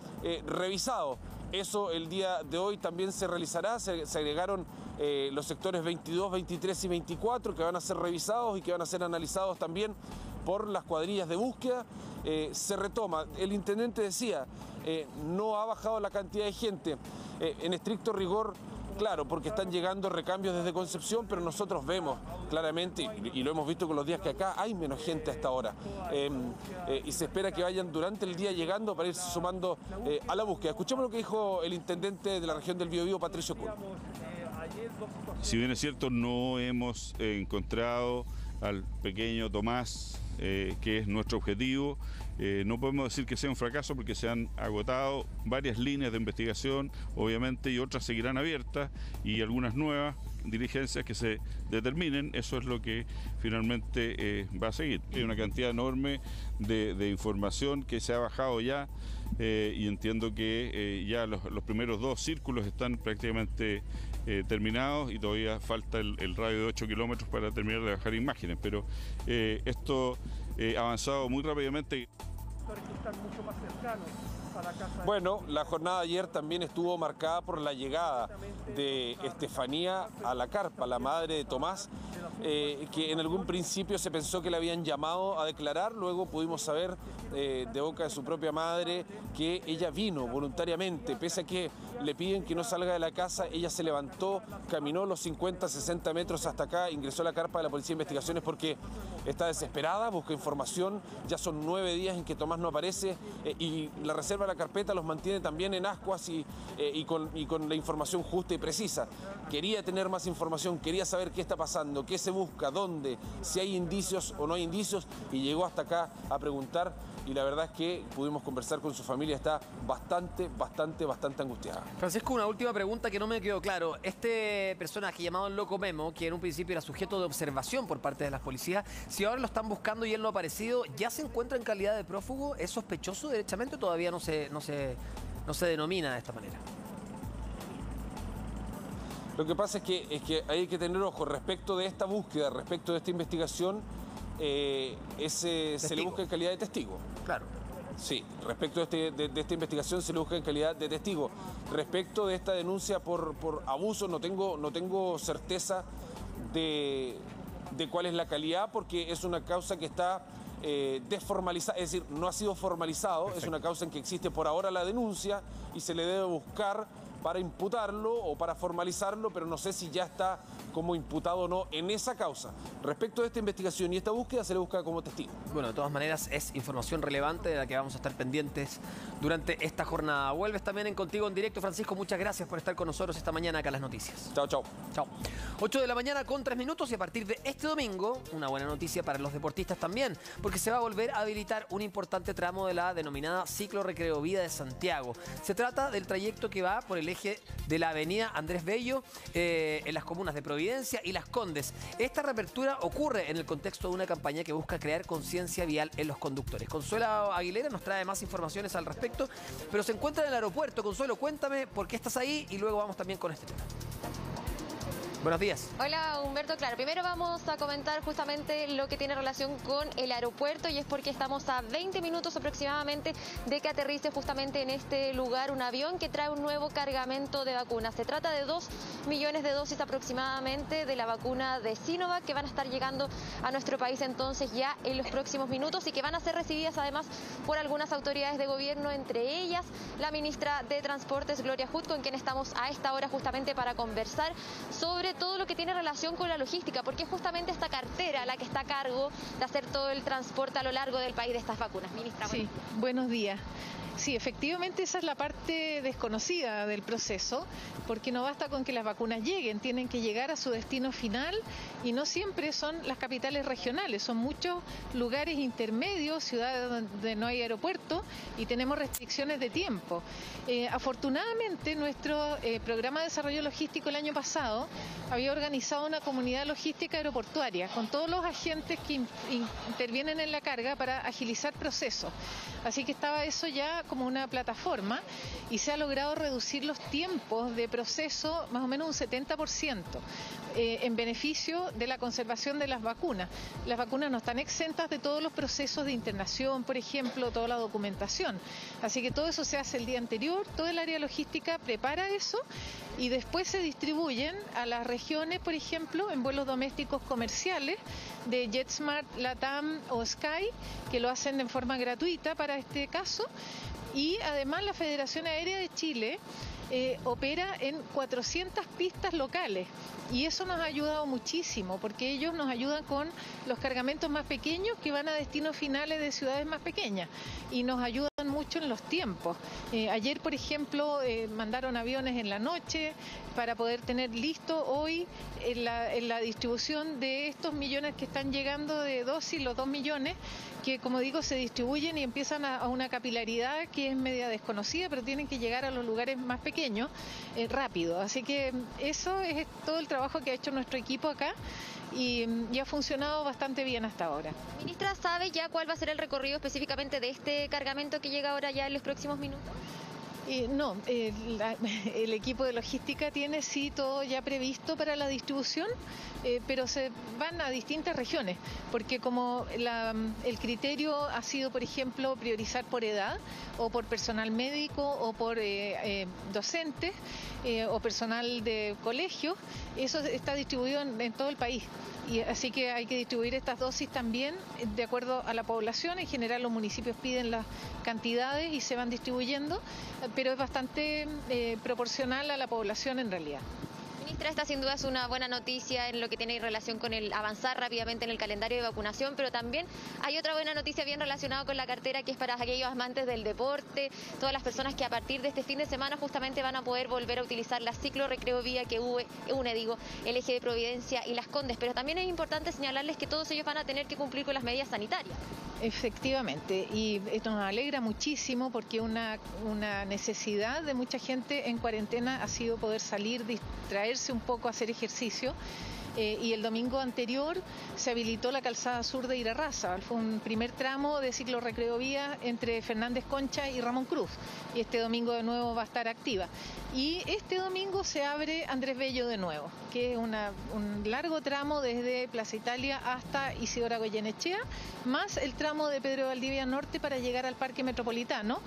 revisado. Eso el día de hoy también se realizará, se, agregaron eh, los sectores 22, 23 y 24 que van a ser revisados y que van a ser analizados también por las cuadrillas de búsqueda. Eh, se retoma, el intendente decía, eh, no ha bajado la cantidad de gente. en estricto rigor, claro, porque están llegando recambios desde Concepción, pero nosotros vemos claramente, y, lo hemos visto con los días que acá, hay menos gente hasta ahora. Eh, eh, y se espera que vayan durante el día llegando para irse sumando eh, a la búsqueda. Escuchemos lo que dijo el intendente de la región del Biobío, Patricio Kuhn. Si bien es cierto, no hemos encontrado al pequeño Tomás, que es nuestro objetivo, eh, no podemos decir que sea un fracaso porque se han agotado varias líneas de investigación, obviamente, y otras seguirán abiertas y algunas nuevas diligencias que se determinen, eso es lo que finalmente eh, va a seguir. Hay una cantidad enorme de, información que se ha bajado ya eh, y entiendo que eh, ya los, los, primeros dos círculos están prácticamente terminados y todavía falta el, radio de 8 kilómetros para terminar de bajar imágenes, pero esto ha avanzado muy rápidamente. Bueno, la jornada de ayer también estuvo marcada por la llegada de Estefanía a la carpa, la madre de Tomás, eh, que en algún principio se pensó que le habían llamado a declarar, luego pudimos saber eh, de boca de su propia madre que ella vino voluntariamente, pese a que le piden que no salga de la casa, ella se levantó, caminó los 50, 60 metros hasta acá, ingresó a la carpa de la Policía de Investigaciones porque está desesperada, busca información, ya son nueve días en que Tomás no aparece eh, y la reserva la carpeta los mantiene también en ascuas eh, y, con, y con la información justa y precisa. Quería tener más información, quería saber qué está pasando, qué se busca, dónde, si hay indicios o no hay indicios y llegó hasta acá a preguntar y la verdad es que pudimos conversar con su familia, está bastante, bastante, bastante angustiada. Francisco, una última pregunta que no me quedó claro. Este personaje llamado el Loco Memo, que en un principio era sujeto de observación por parte de las policías, si ahora lo están buscando y él no ha aparecido, ¿ya se encuentra en calidad de prófugo? ¿Es sospechoso derechamente o todavía no se, no se, no se denomina de esta manera? Lo que pasa es que, es que hay que tener ojo respecto de esta búsqueda, respecto de esta investigación eh, ese, se le busca en calidad de testigo. Claro. Sí, respecto de, este, de, de, esta investigación se le busca en calidad de testigo. Respecto de esta denuncia por, por abuso, no tengo, no tengo certeza de, de, cuál es la calidad, porque es una causa que está eh, desformalizada, es decir, no ha sido formalizado, Perfecto. es una causa en que existe por ahora la denuncia y se le debe buscar para imputarlo o para formalizarlo, pero no sé si ya está como imputado o no en esa causa. Respecto de esta investigación y esta búsqueda, se le busca como testigo. Bueno, de todas maneras, es información relevante de la que vamos a estar pendientes durante esta jornada. Vuelves también en Contigo en Directo, Francisco. Muchas gracias por estar con nosotros esta mañana acá en las noticias. Chao, chao. Chao. 8 de la mañana con 3 minutos y a partir de este domingo, una buena noticia para los deportistas también, porque se va a volver a habilitar un importante tramo de la denominada Ciclo Recreo Vida de Santiago. Se trata del trayecto que va por el de la avenida Andrés Bello eh, en las comunas de Providencia y Las Condes. Esta reapertura ocurre en el contexto de una campaña que busca crear conciencia vial en los conductores. Consuelo Aguilera nos trae más informaciones al respecto, pero se encuentra en el aeropuerto. Consuelo, cuéntame por qué estás ahí y luego vamos también con este tema. Buenos días. Hola Humberto, claro, primero vamos a comentar justamente lo que tiene relación con el aeropuerto y es porque estamos a 20 minutos aproximadamente de que aterrice justamente en este lugar un avión que trae un nuevo cargamento de vacunas. Se trata de 2 millones de dosis aproximadamente de la vacuna de Sinovac que van a estar llegando a nuestro país entonces ya en los próximos minutos y que van a ser recibidas además por algunas autoridades de gobierno, entre ellas la ministra de Transportes Gloria Hood, con quien estamos a esta hora justamente para conversar sobre todo lo que tiene relación con la logística, porque es justamente esta cartera la que está a cargo de hacer todo el transporte a lo largo del país de estas vacunas. Ministra. Sí, buenos días. Sí, efectivamente esa es la parte desconocida del proceso, porque no basta con que las vacunas lleguen, tienen que llegar a su destino final y no siempre son las capitales regionales, son muchos lugares intermedios, ciudades donde no hay aeropuerto y tenemos restricciones de tiempo. Eh, afortunadamente nuestro eh, programa de desarrollo logístico el año pasado había organizado una comunidad logística aeroportuaria con todos los agentes que intervienen en la carga para agilizar procesos. Así que estaba eso ya como una plataforma y se ha logrado reducir los tiempos de proceso más o menos un 70% eh, en beneficio de la conservación de las vacunas. Las vacunas no están exentas de todos los procesos de internación, por ejemplo, toda la documentación. Así que todo eso se hace el día anterior, todo el área logística prepara eso y después se distribuyen a las regiones, por ejemplo, en vuelos domésticos comerciales de JetSmart, LATAM o Sky, que lo hacen de forma gratuita para este caso. Y además la Federación Aérea de Chile eh, opera en 400 pistas locales y eso nos ha ayudado muchísimo porque ellos nos ayudan con los cargamentos más pequeños que van a destinos finales de ciudades más pequeñas y nos ayudan mucho en los tiempos. Eh, ayer, por ejemplo, eh, mandaron aviones en la noche para poder tener listo hoy en la, distribución de estos millones que están llegando de dosis, los dos millones, que como digo se distribuyen y empiezan a, una capilaridad que es media desconocida, pero tienen que llegar a los lugares más pequeños eh, rápido. Así que eso es todo el trabajo que ha hecho nuestro equipo acá y, y, ha funcionado bastante bien hasta ahora. Ministra, ¿sabe ya cuál va a ser el recorrido específicamente de este cargamento que llega ahora ya en los próximos minutos? Eh, no, eh, el equipo de logística tiene sí todo ya previsto para la distribución, eh, pero se van a distintas regiones, porque como el criterio ha sido, por ejemplo, priorizar por edad o por personal médico o por docentes o personal de colegio, eso está distribuido en todo el país. Así que hay que distribuir estas dosis también de acuerdo a la población. En general los municipios piden las cantidades y se van distribuyendo, pero es bastante eh, proporcional a la población en realidad. Ministra, esta sin duda es una buena noticia en lo que tiene relación con el avanzar rápidamente en el calendario de vacunación, pero también hay otra buena noticia bien relacionada con la cartera que es para aquellos amantes del deporte, todas las personas que a partir de este fin de semana justamente van a poder volver a utilizar la ciclo recreo vía que une, digo, el eje de Providencia y las Condes, pero también es importante señalarles que todos ellos van a tener que cumplir con las medidas sanitarias. Efectivamente, y esto nos alegra muchísimo porque una, una necesidad de mucha gente en cuarentena ha sido poder salir, distraerse un poco, hacer ejercicio. Eh, y el domingo anterior se habilitó la calzada sur de Irarraza. Fue un primer tramo de ciclo recreo vía entre Fernández Concha y Ramón Cruz. Y este domingo de nuevo va a estar activa. Y este domingo se abre Andrés Bello de nuevo, que es un largo tramo desde Plaza Italia hasta Isidora Goyenechea, más el tramo de Pedro Valdivia Norte para llegar al Parque Metropolitano.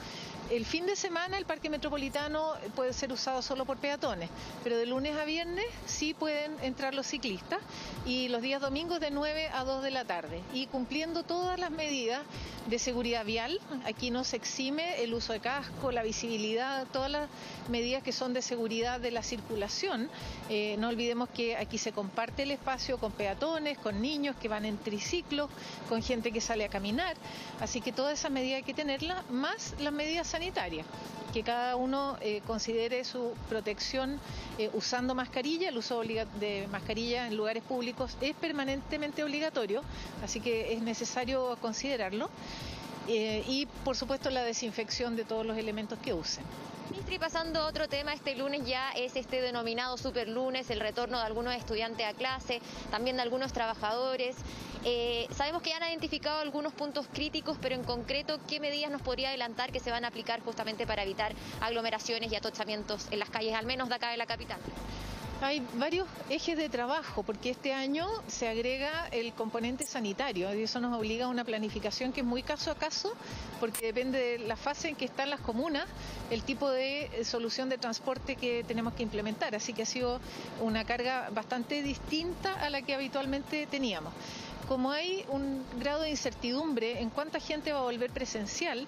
El fin de semana el Parque Metropolitano puede ser usado solo por peatones, pero de lunes a viernes sí pueden entrar los ciclistas y los días domingos de 9 a 2 de la tarde. Y cumpliendo todas las medidas de seguridad vial, aquí no se exime el uso de casco, la visibilidad, todas las medidas que son de seguridad de la circulación. Eh, no olvidemos que aquí se comparte el espacio con peatones, con niños que van en triciclos, con gente que sale a caminar. Así que todas esas medidas hay que tenerlas, más las medidas sanitaria, que cada uno eh, considere su protección eh, usando mascarilla, el uso de mascarilla en lugares públicos es permanentemente obligatorio, así que es necesario considerarlo. Eh, y por supuesto la desinfección de todos los elementos que usen. Ministri, pasando a otro tema, este lunes ya es este denominado super lunes, el retorno de algunos estudiantes a clase, también de algunos trabajadores. Eh, sabemos que ya han identificado algunos puntos críticos, pero en concreto, ¿qué medidas nos podría adelantar que se van a aplicar justamente para evitar aglomeraciones y atochamientos en las calles, al menos de acá de la capital? Hay varios ejes de trabajo porque este año se agrega el componente sanitario y eso nos obliga a una planificación que es muy caso a caso porque depende de la fase en que están las comunas, el tipo de eh, solución de transporte que tenemos que implementar. Así que ha sido una carga bastante distinta a la que habitualmente teníamos como hay un grado de incertidumbre en cuánta gente va a volver presencial,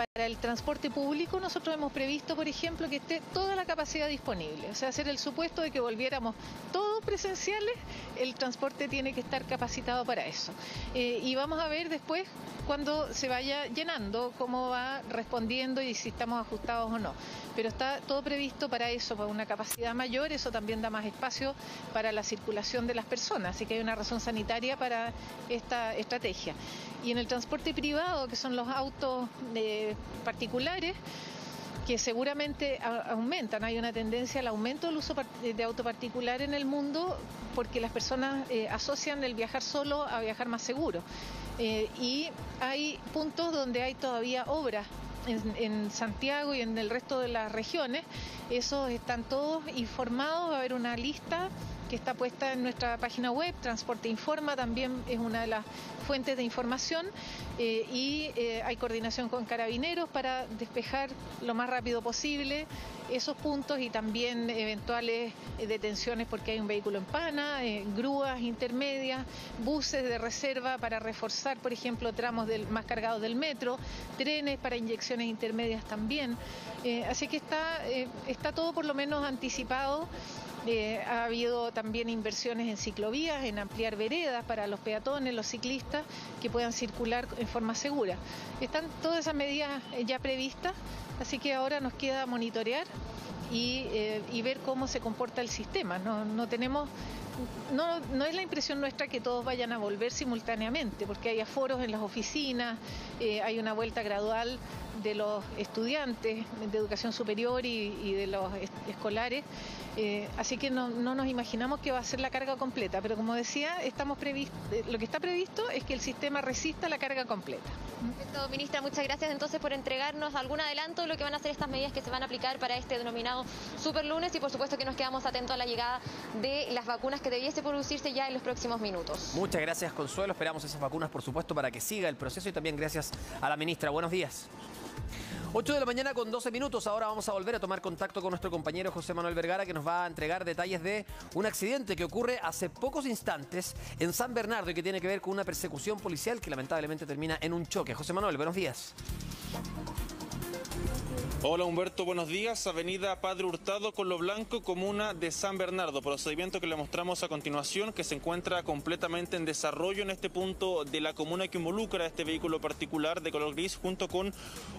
para el transporte público nosotros hemos previsto, por ejemplo, que esté toda la capacidad disponible. O sea, hacer el supuesto de que volviéramos todos presenciales, el transporte tiene que estar capacitado para eso. Eh, y vamos a ver después cuando se vaya llenando, cómo va respondiendo y si estamos ajustados o no. Pero está todo previsto para eso, para una capacidad mayor, eso también da más espacio para la circulación de las personas, así que hay una razón sanitaria para esta estrategia. Y en el transporte privado, que son los autos eh, particulares, que seguramente aumentan. Hay una tendencia al aumento del uso de auto particular en el mundo porque las personas eh, asocian el viajar solo a viajar más seguro. Eh, y hay puntos donde hay todavía obras en, Santiago y en el resto de las regiones. Esos están todos informados, va a haber una lista que está puesta en nuestra página web, Transporte Informa también es una de las fuentes de información eh, y eh, hay coordinación con carabineros para despejar lo más rápido posible esos puntos y también eventuales eh, detenciones porque hay un vehículo en pana, grúas intermedias, buses de reserva para reforzar, por ejemplo, tramos más cargados del metro, trenes para inyecciones intermedias también. así que está, está todo por lo menos anticipado. Eh, ha habido también inversiones en ciclovías, en ampliar veredas para los peatones, los ciclistas, que puedan circular en forma segura. Están todas esas medidas eh, ya previstas, así que ahora nos queda monitorear y, eh, ver cómo se comporta el sistema. No, tenemos no, no, es la impresión nuestra que todos vayan a volver simultáneamente, porque hay aforos en las oficinas, hay una vuelta gradual de los estudiantes de educación superior y de los escolares. Eh, así que no, nos imaginamos que va a ser la carga completa, pero como decía, estamos eh, lo que está previsto es que el sistema resista la carga completa. Perfecto, ministra, muchas gracias entonces por entregarnos algún adelanto de lo que van a ser estas medidas que se van a aplicar para este denominado super lunes y por supuesto que nos quedamos atentos a la llegada de las vacunas que debiese producirse ya en los próximos minutos. Muchas gracias, Consuelo. Esperamos esas vacunas, por supuesto, para que siga el proceso y también gracias a la ministra. Buenos días. 8 de la mañana con 12 minutos. Ahora vamos a volver a tomar contacto con nuestro compañero José Manuel Vergara que nos va a entregar detalles de un accidente que ocurre hace pocos instantes en San Bernardo y que tiene que ver con una persecución policial que lamentablemente termina en un choque. José Manuel, buenos días. Hola Humberto, buenos días. Avenida Padre Hurtado con lo blanco, comuna de San Bernardo. Procedimiento que le mostramos a continuación, que se encuentra completamente en desarrollo en este punto de la comuna que involucra este vehículo particular de color gris, junto con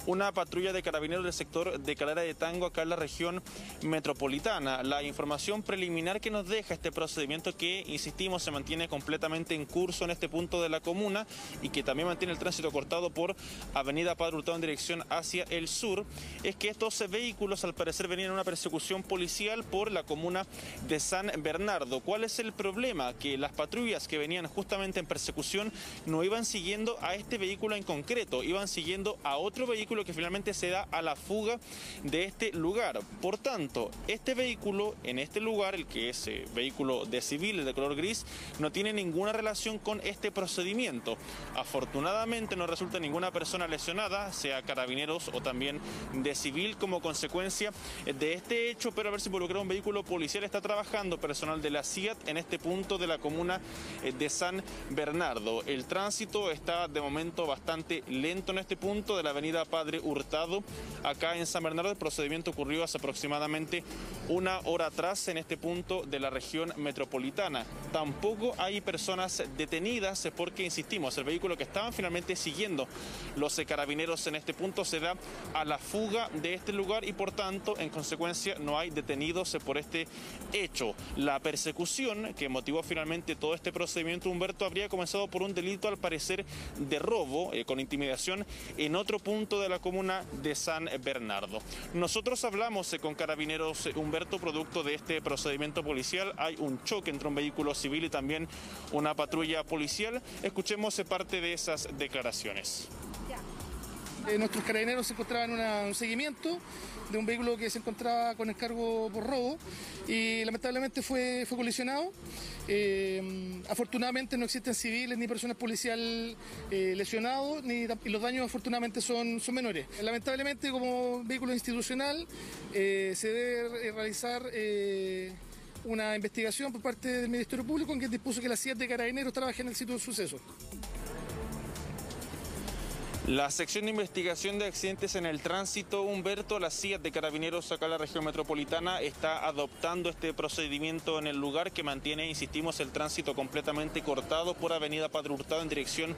una patrulla de carabineros del sector de Calera de Tango, acá en la región metropolitana. La información preliminar que nos deja este procedimiento, que insistimos, se mantiene completamente en curso en este punto de la comuna y que también mantiene el tránsito cortado por Avenida Padre Hurtado en dirección hacia el sur es que estos vehículos al parecer venían en una persecución policial por la comuna de San Bernardo. ¿Cuál es el problema? Que las patrullas que venían justamente en persecución no iban siguiendo a este vehículo en concreto, iban siguiendo a otro vehículo que finalmente se da a la fuga de este lugar. Por tanto, este vehículo en este lugar, el que es eh, vehículo de civil, de color gris, no tiene ninguna relación con este procedimiento. Afortunadamente no resulta ninguna persona lesionada, sea carabineros o también de civil como consecuencia de este hecho, pero haberse involucrado un vehículo policial está trabajando personal de la CIAT en este punto de la comuna eh, de San Bernardo. El tránsito está de momento bastante lento en este punto de la avenida Padre Hurtado, acá en San Bernardo. El procedimiento ocurrió hace aproximadamente una hora atrás en este punto de la región metropolitana. Tampoco hay personas detenidas porque, insistimos, el vehículo que estaban finalmente siguiendo los carabineros en este punto se da a la fuga de este lugar y por tanto, en consecuencia, no hay detenidos por este hecho. La persecución que motivó finalmente todo este procedimiento, Humberto, habría comenzado por un delito al parecer de robo eh, con intimidación en otro punto de la comuna de San Bernardo. Nosotros hablamos eh, con carabineros eh, Humberto, producto de este procedimiento policial. Hay un choque entre un vehículo civil y también una patrulla policial. Escuchemos parte de esas declaraciones. Eh, nuestros carabineros se encontraban en un seguimiento de un vehículo que se encontraba con encargo por robo y lamentablemente fue, fue colisionado. Eh, afortunadamente no existen civiles ni personas policial eh, lesionados ni, y los daños afortunadamente son, son menores. Lamentablemente como vehículo institucional se debe realizar una investigación por parte del Ministerio Público en que dispuso que las siete carabineros trabajen en el sitio del suceso. La sección de investigación de accidentes en el tránsito, Humberto, la CIA de Carabineros acá en la región metropolitana está adoptando este procedimiento en el lugar que mantiene, insistimos, el tránsito completamente cortado por Avenida Padre Hurtado en dirección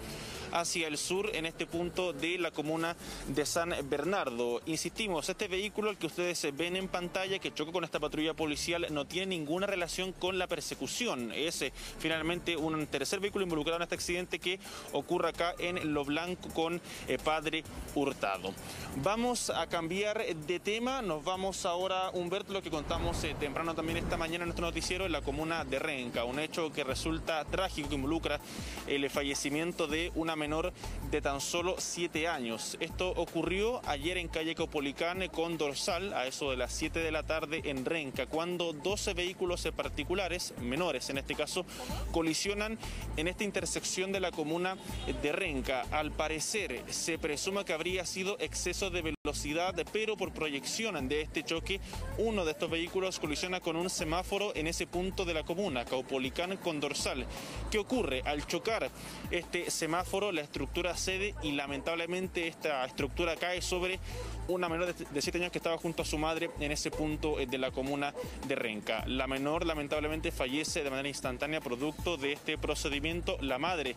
hacia el sur en este punto de la comuna de San Bernardo. Insistimos, este vehículo, el que ustedes ven en pantalla, que chocó con esta patrulla policial, no tiene ninguna relación con la persecución. Es eh, finalmente un tercer vehículo involucrado en este accidente que ocurre acá en Lo Blanco con Padre Hurtado. Vamos a cambiar de tema, nos vamos ahora, Humberto, lo que contamos eh, temprano también esta mañana en nuestro noticiero en la comuna de Renca, un hecho que resulta trágico, que involucra el fallecimiento de una menor de tan solo siete años. Esto ocurrió ayer en calle Copolicán con Dorsal, a eso de las 7 de la tarde en Renca, cuando 12 vehículos particulares, menores en este caso, colisionan en esta intersección de la comuna de Renca. Al parecer, se presuma que habría sido exceso de velocidad, pero por proyección de este choque, uno de estos vehículos colisiona con un semáforo en ese punto de la comuna, Caupolicán con dorsal. ¿Qué ocurre? Al chocar este semáforo, la estructura cede y lamentablemente esta estructura cae sobre una menor de 7 años que estaba junto a su madre en ese punto eh, de la comuna de Renca. La menor lamentablemente fallece de manera instantánea producto de este procedimiento. La madre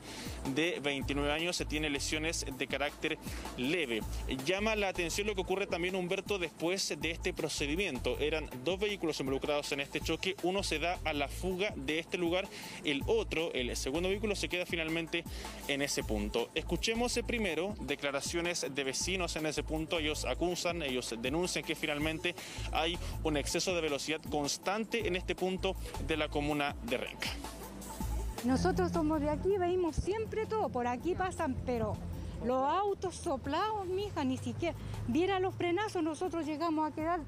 de 29 años se tiene lesiones de carácter leve. Llama la atención lo que ocurre también, Humberto, después de este procedimiento. Eran dos vehículos involucrados en este choque. Uno se da a la fuga de este lugar. El otro, el segundo vehículo, se queda finalmente en ese punto. Escuchemos primero declaraciones de vecinos en ese punto. Acusan, ellos denuncian que finalmente hay un exceso de velocidad constante en este punto de la comuna de Renca. Nosotros somos de aquí, veimos siempre todo, por aquí pasan, pero los autos soplados, mija, ni siquiera. Viera los frenazos, nosotros llegamos a quedar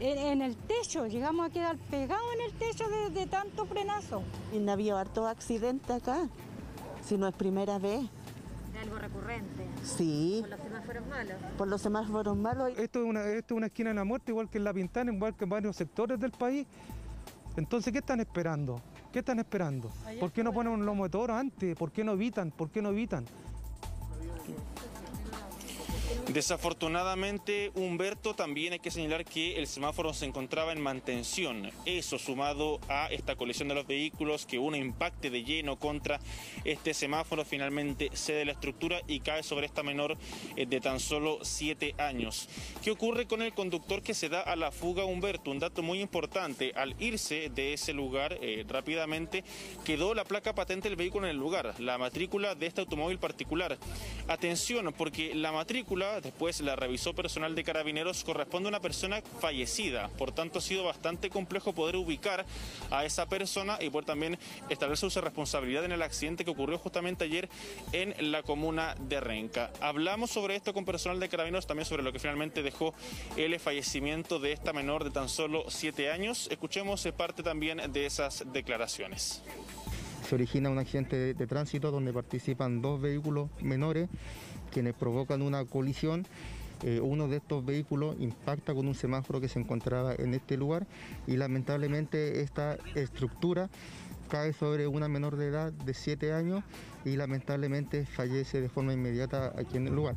en, el techo, llegamos a quedar pegados en el techo de, tanto frenazo. Y ha habido harto accidente acá, si no es primera vez algo recurrente. Sí. Por los semáforos malos. Por los semáforos malos. Esto es una, esto es una esquina de la muerte, igual que en La Pintana, igual que en varios sectores del país. Entonces, ¿qué están esperando? ¿Qué están esperando? ¿Por qué no ponen un lomo de toro antes? ¿Por qué no evitan? ¿Por qué no evitan? Desafortunadamente, Humberto, también hay que señalar que el semáforo se encontraba en mantención. Eso sumado a esta colisión de los vehículos, que uno impacte de lleno contra este semáforo, finalmente cede la estructura y cae sobre esta menor eh, de tan solo siete años. ¿Qué ocurre con el conductor que se da a la fuga, Humberto? Un dato muy importante, al irse de ese lugar eh, rápidamente, quedó la placa patente del vehículo en el lugar, la matrícula de este automóvil particular. Atención, porque la matrícula después la revisó personal de carabineros, corresponde a una persona fallecida. Por tanto, ha sido bastante complejo poder ubicar a esa persona y poder también establecer su responsabilidad en el accidente que ocurrió justamente ayer en la comuna de Renca. Hablamos sobre esto con personal de carabineros, también sobre lo que finalmente dejó el fallecimiento de esta menor de tan solo siete años. Escuchemos parte también de esas declaraciones se origina un accidente de, tránsito donde participan dos vehículos menores quienes provocan una colisión. Eh, uno de estos vehículos impacta con un semáforo que se encontraba en este lugar y lamentablemente esta estructura cae sobre una menor de edad de 7 años y lamentablemente fallece de forma inmediata aquí en el lugar.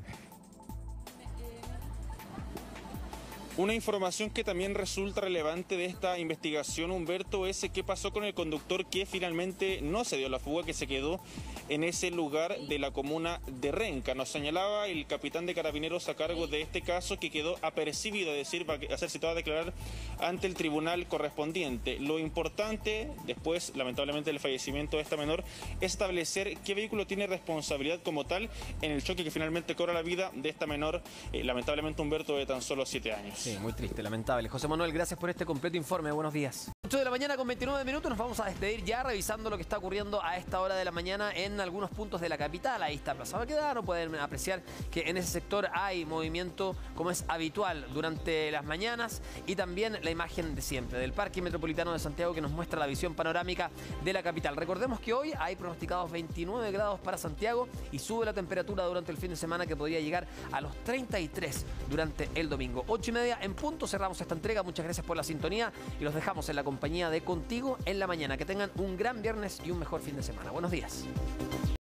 Una información que también resulta relevante de esta investigación, Humberto, es qué pasó con el conductor que finalmente no se dio la fuga, que se quedó en ese lugar de la comuna de Renca. Nos señalaba el capitán de carabineros a cargo de este caso que quedó apercibido, es decir, va a ser citado a declarar ante el tribunal correspondiente. Lo importante, después, lamentablemente, del fallecimiento de esta menor, es establecer qué vehículo tiene responsabilidad como tal en el choque que finalmente cobra la vida de esta menor, eh, lamentablemente Humberto, de tan solo siete años muy triste, lamentable. José Manuel, gracias por este completo informe. Buenos días. 8 de la mañana con 29 minutos nos vamos a despedir ya revisando lo que está ocurriendo a esta hora de la mañana en algunos puntos de la capital. Ahí está Plaza Baquedano, pueden apreciar que en ese sector hay movimiento como es habitual durante las mañanas y también la imagen de siempre del Parque Metropolitano de Santiago que nos muestra la visión panorámica de la capital. Recordemos que hoy hay pronosticados 29 grados para Santiago y sube la temperatura durante el fin de semana que podría llegar a los 33 durante el domingo. 8 y media en punto cerramos esta entrega. Muchas gracias por la sintonía y los dejamos en la compañía de Contigo en la mañana. Que tengan un gran viernes y un mejor fin de semana. Buenos días.